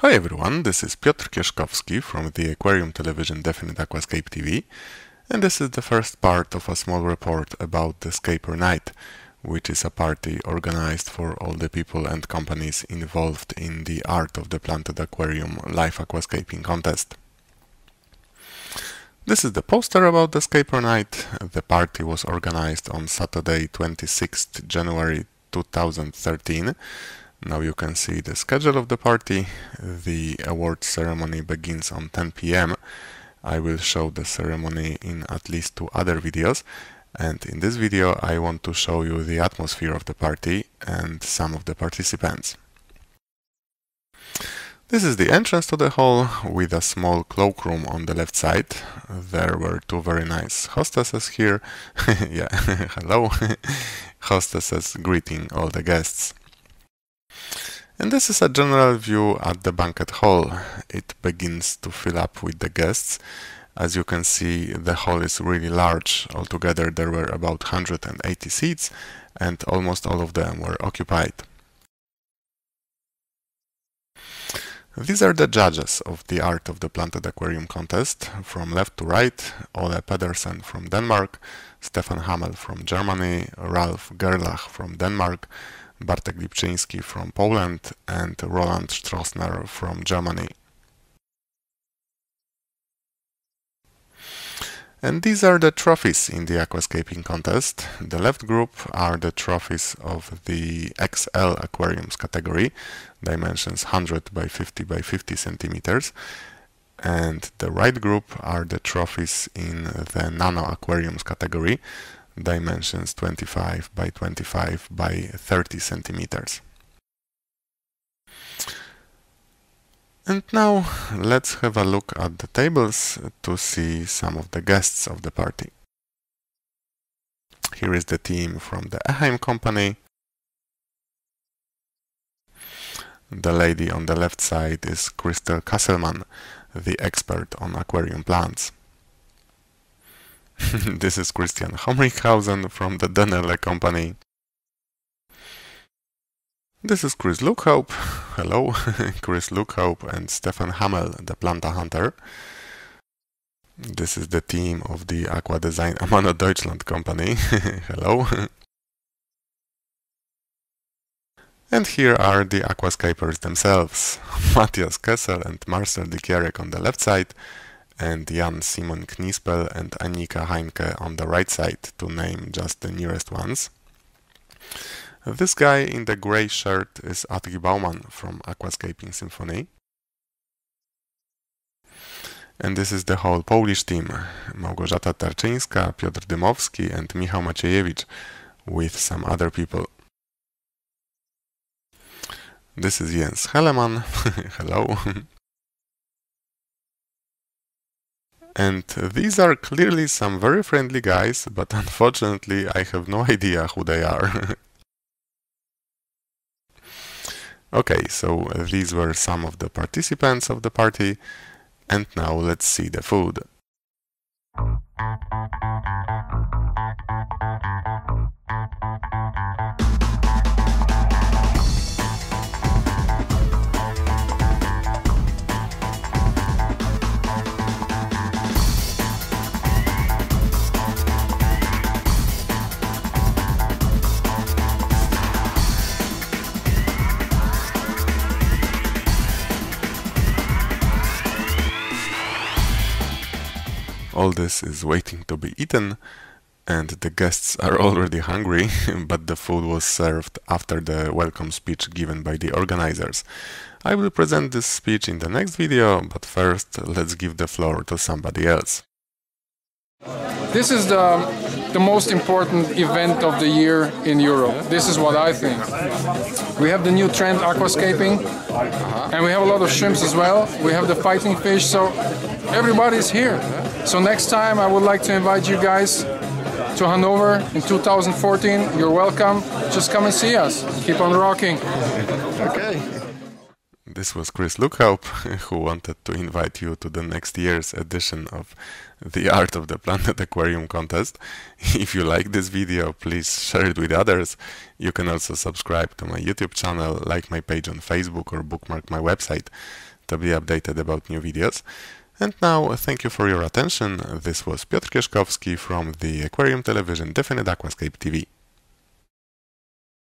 Hi everyone, this is Piotr Kieszkowski from the aquarium television Definite Aquascape TV, and this is the first part of a small report about the Scaper Night, which is a party organized for all the people and companies involved in the Art of the Planted Aquarium live aquascaping contest. This is the poster about the Scaper Night. The party was organized on Saturday 26th January 2013 now you can see the schedule of the party. The award ceremony begins on 10 pm. I will show the ceremony in at least two other videos and in this video I want to show you the atmosphere of the party and some of the participants. This is the entrance to the hall with a small cloakroom on the left side. There were two very nice hostesses here. yeah, hello. hostesses greeting all the guests. And this is a general view at the banquet hall. It begins to fill up with the guests. As you can see, the hall is really large. Altogether, there were about 180 seats, and almost all of them were occupied. These are the judges of the Art of the Planted Aquarium contest. From left to right, Ole Pedersen from Denmark, Stephan Hummel from Germany, Ralf Gerlach from Denmark, Bartek Lipczyński from Poland and Roland Strossner from Germany. And these are the trophies in the aquascaping contest. The left group are the trophies of the XL aquariums category, dimensions 100 by 50 by 50 centimeters. And the right group are the trophies in the nano aquariums category, dimensions 25 by 25 by 30 centimeters. And now let's have a look at the tables to see some of the guests of the party. Here is the team from the Eheim company. The lady on the left side is Christel Kasselmann, the expert on aquarium plants. this is Christian Homrichhausen from the Dennerle company. This is Chris Lukhaup. Hello, Chris Lukhaup and Stephan Hummel, the Plantahunter. This is the team of the Aqua Design Amano Deutschland company. Hello. and here are the aquascapers themselves. Matthias Kessel and Marcel Dikierek on the left side, and Jan Simon Knispel and Annika Heinke on the right side, to name just the nearest ones. This guy in the grey shirt is Atri Baumann from Aquascaping Symphony. And this is the whole Polish team, Małgorzata Tarczyńska, Piotr Dymowski and Michał Maciejewicz, with some other people. This is Jens Hellemann, hello. And these are clearly some very friendly guys, but unfortunately I have no idea who they are. okay, so uh, these were some of the participants of the party, and now let's see the food. All this is waiting to be eaten and the guests are already hungry, but the food was served after the welcome speech given by the organizers. I will present this speech in the next video, but first let's give the floor to somebody else. This is the, the most important event of the year in Europe. This is what I think. We have the new trend aquascaping, and we have a lot of shrimps as well. We have the fighting fish, so everybody's here. So next time I would like to invite you guys to Hanover in 2014. You're welcome. Just come and see us. Keep on rocking. okay. This was Chris Lukhaup, who wanted to invite you to the next year's edition of the Art of the Planted Aquarium contest. If you like this video, please share it with others. You can also subscribe to my YouTube channel, like my page on Facebook, or bookmark my website to be updated about new videos. And now, thank you for your attention. This was Piotr Kieszkowski from the Aquarium Television Definite Aquascape TV.